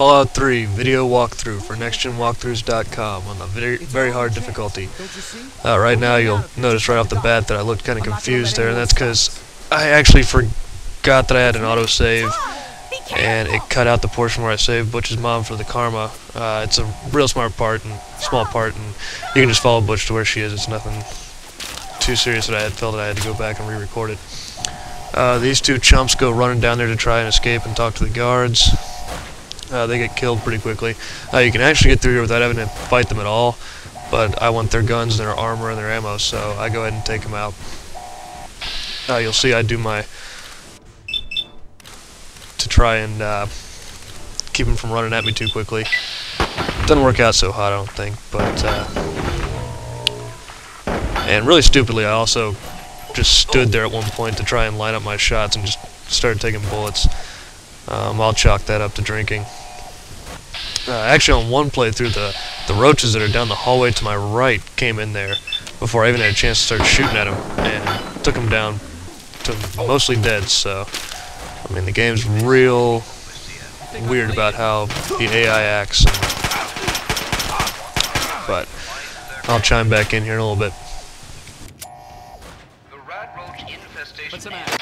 Fallout 3 video walkthrough for nextgenwalkthroughs.com on the very, very hard difficulty. Uh, right now you'll notice right off the bat that I looked kind of confused there, and that's because I actually forgot that I had an autosave, and it cut out the portion where I saved Butch's mom for the karma. Uh, it's a real smart part and small part, and you can just follow Butch to where she is. It's nothing too serious that I had felt that I had to go back and re-record it. Uh, these two chumps go running down there to try and escape and talk to the guards. Uh, they get killed pretty quickly. Uh, you can actually get through here without having to fight them at all, but I want their guns and their armor and their ammo, so I go ahead and take them out. Uh, you'll see I do my... to try and uh, keep them from running at me too quickly. Doesn't work out so hot, I don't think, but... Uh, and really stupidly, I also just stood there at one point to try and line up my shots and just started taking bullets. Um, I'll chalk that up to drinking. Uh, actually, on one playthrough, the, the roaches that are down the hallway to my right came in there before I even had a chance to start shooting at them, and took them down to mostly dead, so... I mean, the game's real weird about how the AI acts. but I'll chime back in here in a little bit. What's the matter?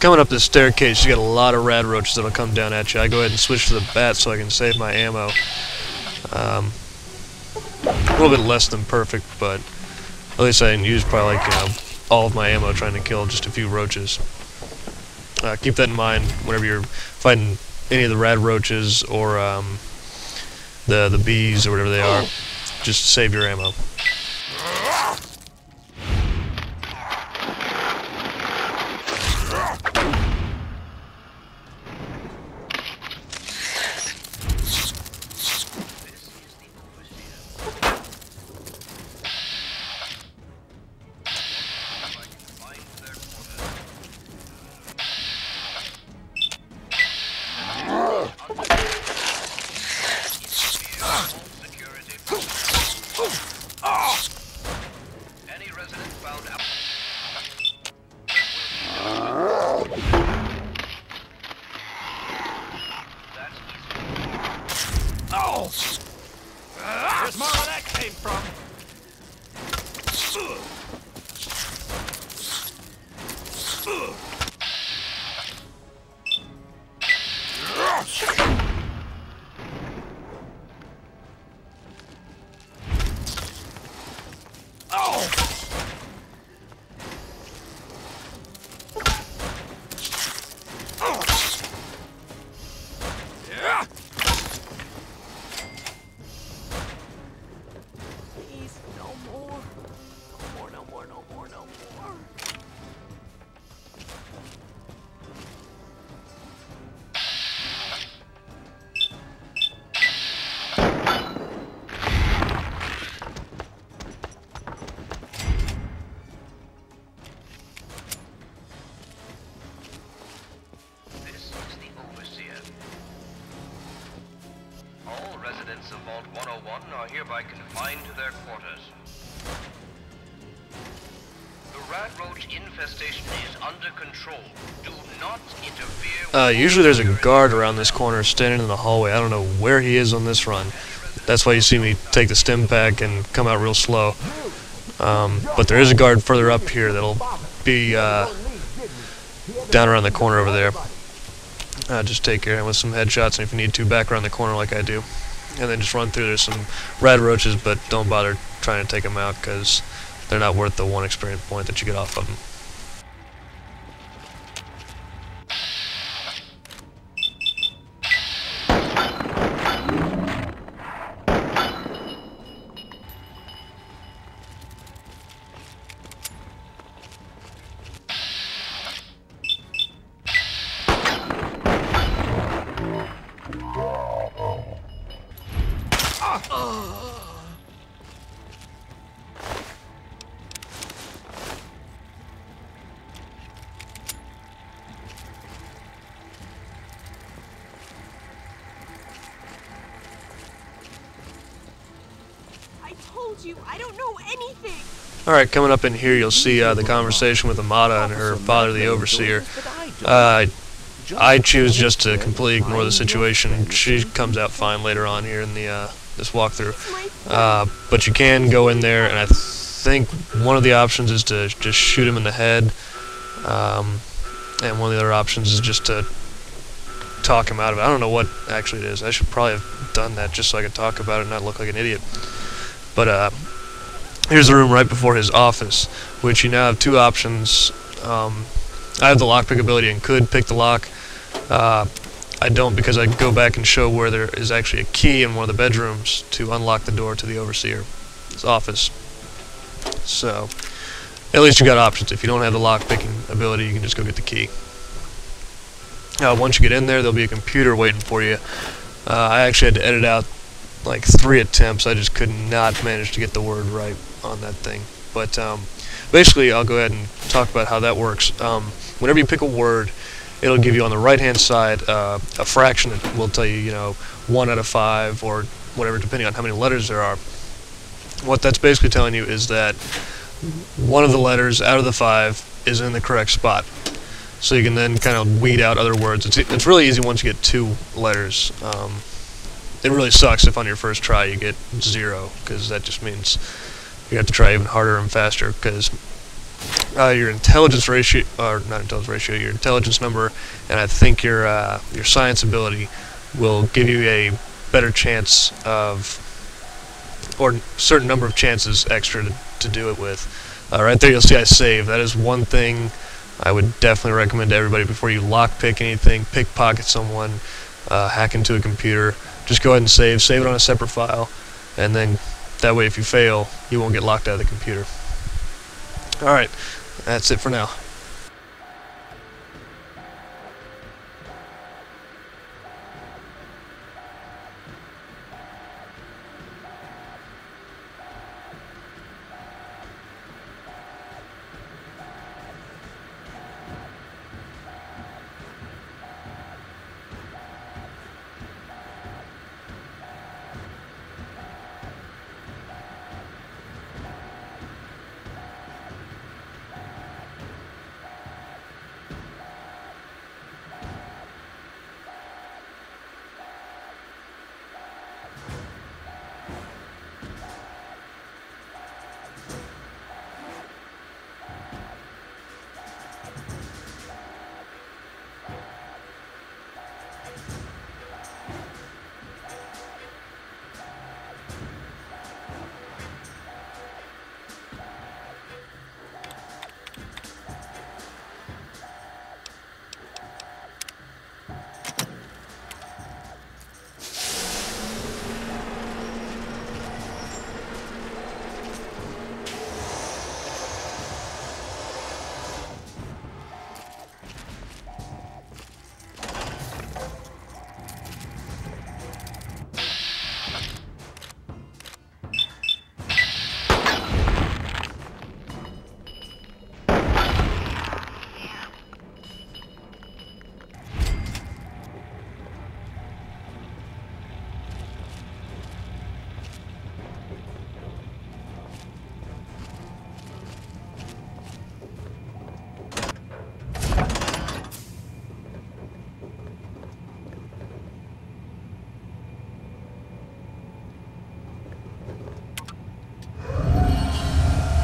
Coming up this staircase, you got a lot of rad roaches that'll come down at you. I go ahead and switch to the bat so I can save my ammo. Um, a little bit less than perfect, but at least I didn't use probably like you know all of my ammo trying to kill just a few roaches. Uh, keep that in mind whenever you're fighting any of the rad roaches or um, the the bees or whatever they are. Just save your ammo. Please, 101 are hereby confined to their quarters. The rad roach infestation is under control. Do not interfere Uh, usually there's a guard around this corner standing in the hallway. I don't know where he is on this run. That's why you see me take the Stimpak and come out real slow. Um, but there is a guard further up here that'll be uh, down around the corner over there. uh, just take care of him with some headshots, and if you need to, back around the corner like I do. And then just run through. There's some rad roaches, but don't bother trying to take them out, because they're not worth the one experience point that you get off of them. You, I don't know anything. Alright, coming up in here, you'll see uh, the conversation with Amata and her father, the Overseer. Uh, I choose just to completely ignore the situation. She comes out fine later on here in the uh, this walkthrough. Uh, but you can go in there, and I think one of the options is to just shoot him in the head. Um, and one of the other options is just to talk him out of it. I don't know what actually it is. I should probably have done that just so I could talk about it and not look like an idiot. But uh, here's the room right before his office, which you now have two options. Um, I have the lockpick ability and could pick the lock. Uh, I don't because I go back and show where there is actually a key in one of the bedrooms to unlock the door to the overseer's office. So, at least you got options. If you don't have the lock picking ability, you can just go get the key. Uh, once you get in there, there'll be a computer waiting for you. Uh, I actually had to edit out like three attempts. I just could not manage to get the word right on that thing. But um, basically, I'll go ahead and talk about how that works. Um, whenever you pick a word, it'll give you on the right-hand side uh, a fraction that will tell you, you know, one out of five or whatever, depending on how many letters there are. What that's basically telling you is that one of the letters out of the five is in the correct spot. So you can then kind of weed out other words. It's, it's really easy once you get two letters. Um, it really sucks if on your first try you get zero, because that just means you have to try even harder and faster, because uh, your intelligence ratio, or not intelligence ratio, your intelligence number, and I think your uh, your science ability will give you a better chance of, or certain number of chances extra to, to do it with. Uh, right there you'll see I save. That is one thing I would definitely recommend to everybody before you lockpick anything, pickpocket someone, uh, hack into a computer. Just go ahead and save. Save it on a separate file, and then that way if you fail, you won't get locked out of the computer. Alright, that's it for now.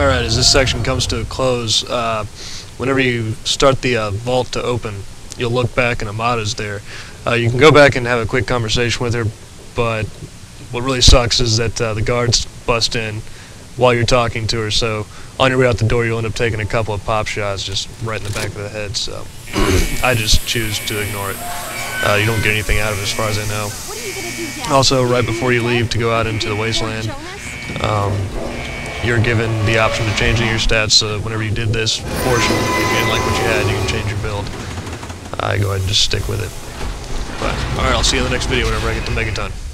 Alright, as this section comes to a close, uh, whenever you start the uh, vault to open, you'll look back and Amata's there. Uh, you can go back and have a quick conversation with her, but what really sucks is that uh, the guards bust in while you're talking to her. So on your way out the door, you'll end up taking a couple of pop shots just right in the back of the head. So I just choose to ignore it. Uh, you don't get anything out of it as far as I know. What are you gonna do, Also, right before you leave to go out into the wasteland, um, you're given the option to changing your stats. That whenever you did this portion, if you didn't like what you had, you can change your build. I go ahead and just stick with it. But all right, I'll see you in the next video whenever I get to Megaton.